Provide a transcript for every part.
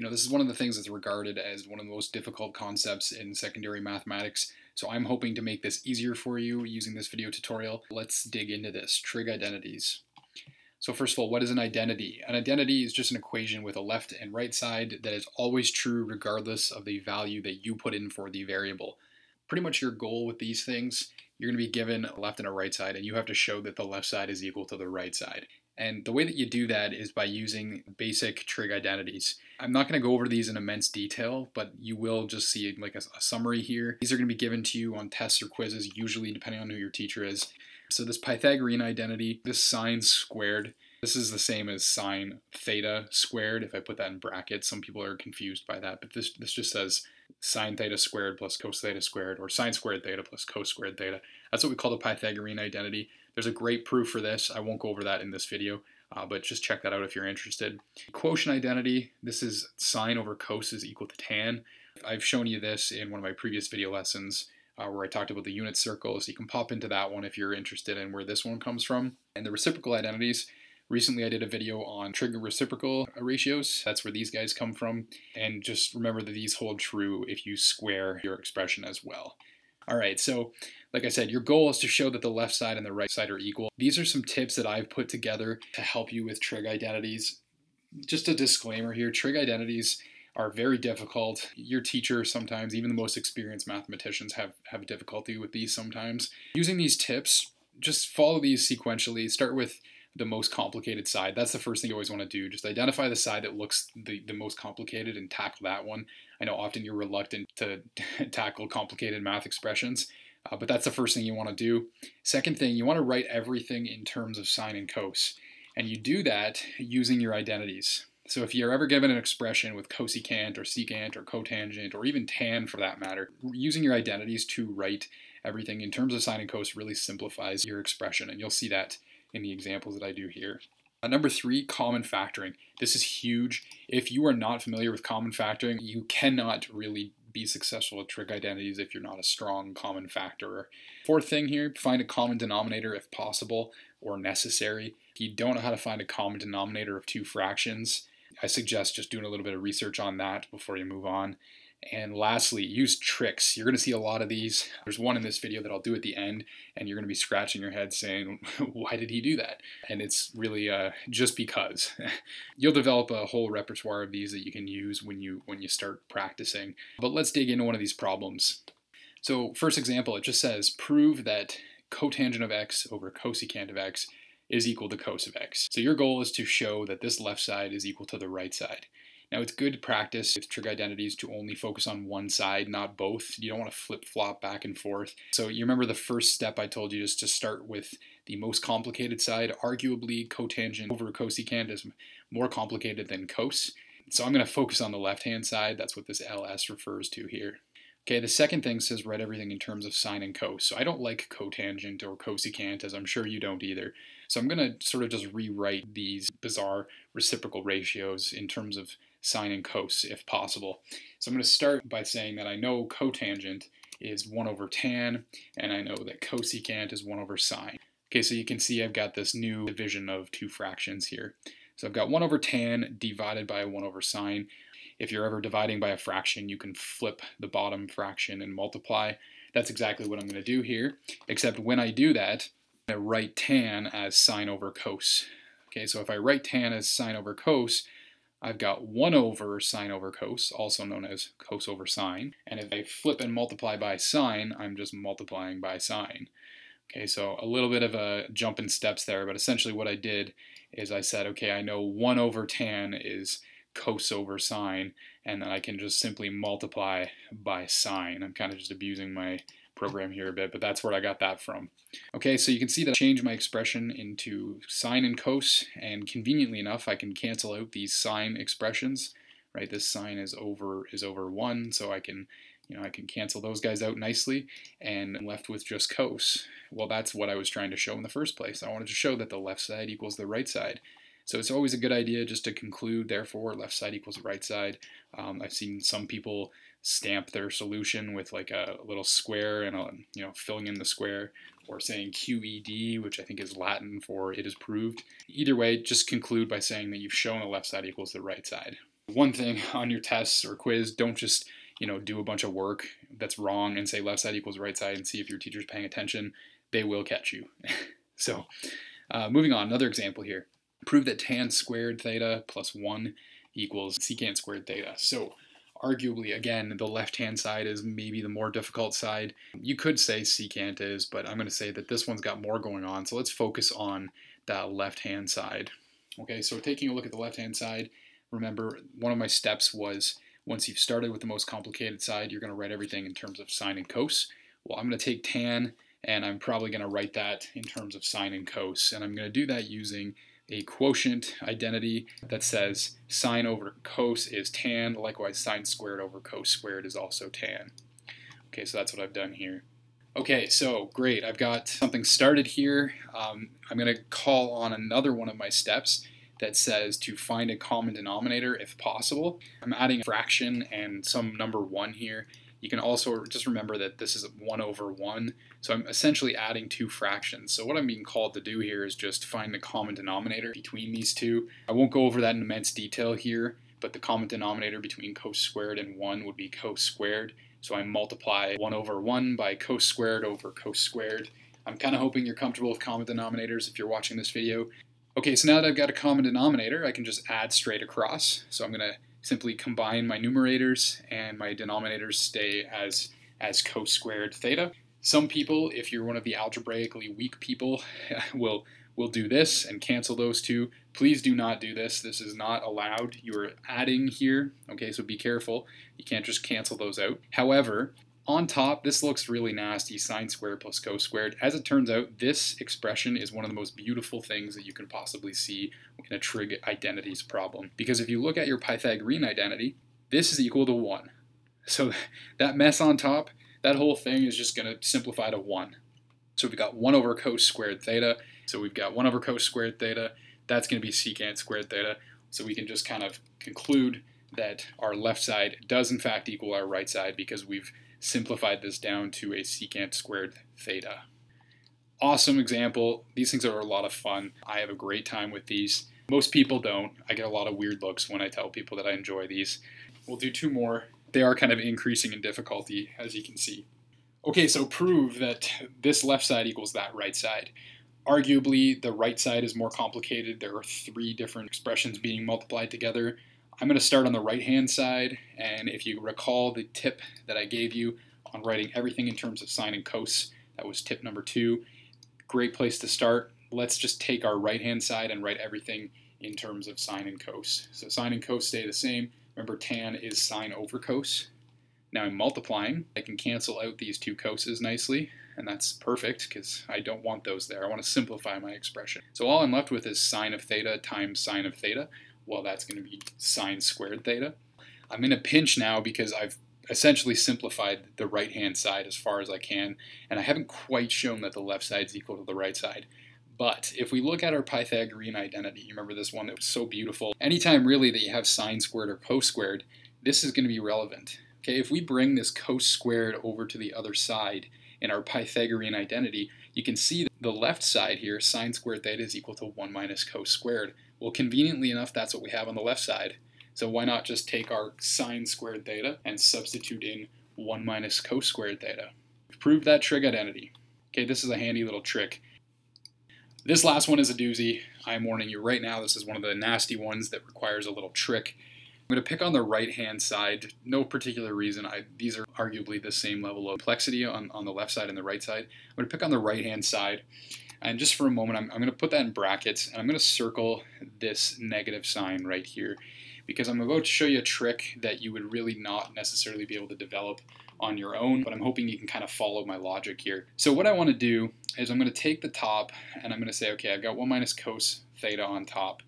You know, this is one of the things that's regarded as one of the most difficult concepts in secondary mathematics. So I'm hoping to make this easier for you using this video tutorial. Let's dig into this, trig identities. So first of all, what is an identity? An identity is just an equation with a left and right side that is always true regardless of the value that you put in for the variable. Pretty much your goal with these things, you're going to be given a left and a right side, and you have to show that the left side is equal to the right side. And the way that you do that is by using basic trig identities. I'm not going to go over these in immense detail, but you will just see like a, a summary here. These are going to be given to you on tests or quizzes, usually depending on who your teacher is. So this Pythagorean identity, this sine squared, this is the same as sine theta squared. If I put that in brackets, some people are confused by that, but this, this just says sine theta squared plus cos theta squared, or sine squared theta plus cos squared theta. That's what we call the Pythagorean identity. There's a great proof for this. I won't go over that in this video, uh, but just check that out if you're interested. Quotient identity, this is sine over cos is equal to tan. I've shown you this in one of my previous video lessons uh, where I talked about the unit circle, so You can pop into that one if you're interested in where this one comes from. And the reciprocal identities, Recently, I did a video on trig reciprocal ratios. That's where these guys come from. And just remember that these hold true if you square your expression as well. All right, so like I said, your goal is to show that the left side and the right side are equal. These are some tips that I've put together to help you with trig identities. Just a disclaimer here, trig identities are very difficult. Your teacher sometimes, even the most experienced mathematicians have, have difficulty with these sometimes. Using these tips, just follow these sequentially. Start with the most complicated side. That's the first thing you always want to do. Just identify the side that looks the, the most complicated and tackle that one. I know often you're reluctant to tackle complicated math expressions, uh, but that's the first thing you want to do. Second thing, you want to write everything in terms of sine and cos. And you do that using your identities. So if you're ever given an expression with cosecant or secant or cotangent or even tan for that matter, using your identities to write everything in terms of sine and cos really simplifies your expression. And you'll see that in the examples that I do here. Uh, number three, common factoring. This is huge. If you are not familiar with common factoring, you cannot really be successful with trig identities if you're not a strong common factorer. Fourth thing here, find a common denominator if possible or necessary. If you don't know how to find a common denominator of two fractions, I suggest just doing a little bit of research on that before you move on. And lastly, use tricks. You're going to see a lot of these. There's one in this video that I'll do at the end, and you're going to be scratching your head saying, why did he do that? And it's really uh, just because. You'll develop a whole repertoire of these that you can use when you, when you start practicing. But let's dig into one of these problems. So first example, it just says, prove that cotangent of x over cosecant of x is equal to cos of x. So your goal is to show that this left side is equal to the right side. Now it's good practice with trig identities to only focus on one side, not both. You don't want to flip flop back and forth. So you remember the first step I told you is to start with the most complicated side. Arguably cotangent over cosecant is more complicated than cos. So I'm going to focus on the left-hand side. That's what this ls refers to here. Okay, the second thing says write everything in terms of sine and cos. So I don't like cotangent or cosecant, as I'm sure you don't either. So I'm going to sort of just rewrite these bizarre reciprocal ratios in terms of sine and cos if possible. So I'm going to start by saying that I know cotangent is 1 over tan, and I know that cosecant is 1 over sine. Okay, so you can see I've got this new division of two fractions here. So I've got 1 over tan divided by 1 over sine. If you're ever dividing by a fraction, you can flip the bottom fraction and multiply. That's exactly what I'm going to do here, except when I do that, I write tan as sine over cos. Okay, so if I write tan as sine over cos, I've got 1 over sine over cos, also known as cos over sine. And if I flip and multiply by sine, I'm just multiplying by sine. Okay, so a little bit of a jump in steps there, but essentially what I did is I said, okay, I know 1 over tan is cos over sine, and then I can just simply multiply by sine. I'm kind of just abusing my program here a bit, but that's where I got that from. Okay, so you can see that I changed my expression into sine and cos, and conveniently enough, I can cancel out these sine expressions, right? This sine is over is over 1, so I can, you know, I can cancel those guys out nicely, and I'm left with just cos. Well, that's what I was trying to show in the first place. I wanted to show that the left side equals the right side. So it's always a good idea just to conclude, therefore, left side equals right side. Um, I've seen some people stamp their solution with like a little square and a, you know filling in the square or saying QED, which I think is Latin for it is proved. Either way, just conclude by saying that you've shown the left side equals the right side. One thing on your tests or quiz, don't just you know do a bunch of work that's wrong and say left side equals right side and see if your teacher's paying attention. They will catch you. so uh, moving on, another example here. Prove that tan squared theta plus 1 equals secant squared theta. So arguably, again, the left-hand side is maybe the more difficult side. You could say secant is, but I'm going to say that this one's got more going on. So let's focus on that left-hand side. Okay, so taking a look at the left-hand side, remember one of my steps was once you've started with the most complicated side, you're going to write everything in terms of sine and cos. Well, I'm going to take tan, and I'm probably going to write that in terms of sine and cos. And I'm going to do that using a quotient identity that says sine over cos is tan. Likewise, sine squared over cos squared is also tan. Okay, so that's what I've done here. Okay, so great. I've got something started here. Um, I'm going to call on another one of my steps that says to find a common denominator if possible. I'm adding a fraction and some number 1 here. You can also just remember that this is 1 over 1, so I'm essentially adding two fractions. So what I'm being called to do here is just find the common denominator between these two. I won't go over that in immense detail here, but the common denominator between cos squared and 1 would be cos squared. So I multiply 1 over 1 by cos squared over cos squared. I'm kind of hoping you're comfortable with common denominators if you're watching this video. Okay, so now that I've got a common denominator, I can just add straight across. So I'm going to simply combine my numerators and my denominators stay as, as cosquared theta. Some people, if you're one of the algebraically weak people, will will do this and cancel those two. Please do not do this. This is not allowed. You are adding here, okay, so be careful. You can't just cancel those out. However, on top, this looks really nasty, sine squared plus cos squared. As it turns out, this expression is one of the most beautiful things that you can possibly see in a trig identities problem. Because if you look at your Pythagorean identity, this is equal to 1. So that mess on top, that whole thing is just going to simplify to 1. So we've got 1 over cos squared theta. So we've got 1 over cos squared theta. That's going to be secant squared theta. So we can just kind of conclude that our left side does in fact equal our right side because we've simplified this down to a secant squared theta. Awesome example. These things are a lot of fun. I have a great time with these. Most people don't. I get a lot of weird looks when I tell people that I enjoy these. We'll do two more. They are kind of increasing in difficulty, as you can see. Okay, so prove that this left side equals that right side. Arguably, the right side is more complicated. There are three different expressions being multiplied together. I'm going to start on the right hand side and if you recall the tip that I gave you on writing everything in terms of sine and cos, that was tip number two. Great place to start. Let's just take our right hand side and write everything in terms of sine and cos. So sine and cos stay the same. Remember tan is sine over cos. Now I'm multiplying. I can cancel out these two coses nicely and that's perfect because I don't want those there. I want to simplify my expression. So all I'm left with is sine of theta times sine of theta well, that's going to be sine squared theta. I'm in a pinch now because I've essentially simplified the right-hand side as far as I can, and I haven't quite shown that the left side is equal to the right side. But if we look at our Pythagorean identity, you remember this one that was so beautiful, anytime really that you have sine squared or cos squared, this is going to be relevant. Okay, if we bring this cos squared over to the other side in our Pythagorean identity, you can see the left side here, sine squared theta is equal to 1 minus cos squared. Well, conveniently enough, that's what we have on the left side. So why not just take our sine squared theta and substitute in 1 minus cos squared theta? We've proved that trig identity. Okay, this is a handy little trick. This last one is a doozy. I'm warning you right now, this is one of the nasty ones that requires a little trick. I'm going to pick on the right hand side, no particular reason. I, these are arguably the same level of complexity on, on the left side and the right side. I'm going to pick on the right hand side and just for a moment, I'm, I'm going to put that in brackets, and I'm going to circle this negative sign right here, because I'm about to show you a trick that you would really not necessarily be able to develop on your own, but I'm hoping you can kind of follow my logic here. So what I want to do is I'm going to take the top, and I'm going to say, okay, I've got 1 minus cos theta on top.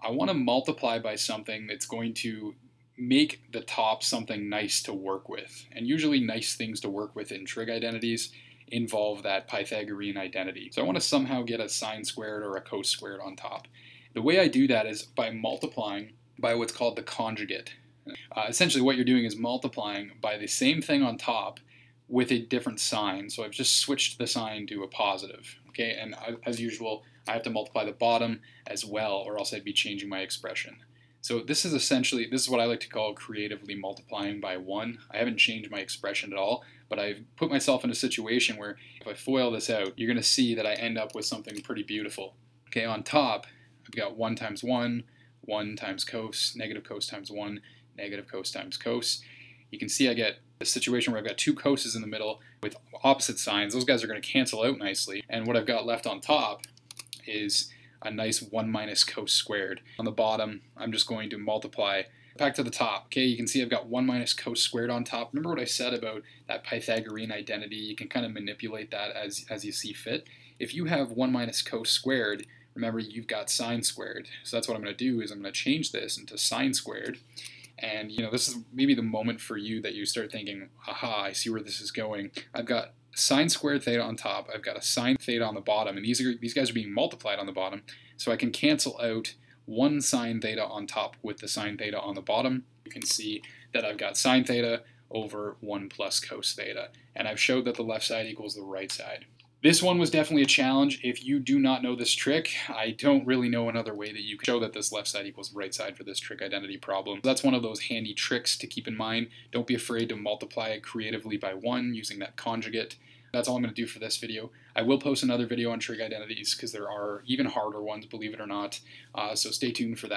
I want to multiply by something that's going to make the top something nice to work with. And usually nice things to work with in trig identities involve that Pythagorean identity. So I want to somehow get a sine squared or a cos squared on top. The way I do that is by multiplying by what's called the conjugate. Uh, essentially what you're doing is multiplying by the same thing on top with a different sign. So I've just switched the sign to a positive. Okay, and I, as usual, I have to multiply the bottom as well, or else I'd be changing my expression. So this is essentially, this is what I like to call creatively multiplying by 1. I haven't changed my expression at all, but I've put myself in a situation where if I FOIL this out, you're going to see that I end up with something pretty beautiful. Okay, on top, I've got 1 times 1, 1 times cos, negative cos times 1, negative cos times cos. You can see I get a situation where I've got two coses in the middle with opposite signs. Those guys are going to cancel out nicely. And what I've got left on top is a nice 1 minus cos squared. On the bottom, I'm just going to multiply back to the top. Okay, you can see I've got 1 minus cos squared on top. Remember what I said about that Pythagorean identity? You can kind of manipulate that as, as you see fit. If you have 1 minus cos squared, remember you've got sine squared. So that's what I'm going to do is I'm going to change this into sine squared. And you know, this is maybe the moment for you that you start thinking, aha, I see where this is going. I've got sine squared theta on top, I've got a sine theta on the bottom, and these are these guys are being multiplied on the bottom, so I can cancel out one sine theta on top with the sine theta on the bottom. You can see that I've got sine theta over 1 plus cos theta, and I've showed that the left side equals the right side. This one was definitely a challenge. If you do not know this trick, I don't really know another way that you can show that this left side equals right side for this trig identity problem. That's one of those handy tricks to keep in mind. Don't be afraid to multiply it creatively by 1 using that conjugate. That's all I'm going to do for this video. I will post another video on trig identities because there are even harder ones, believe it or not. Uh, so stay tuned for that.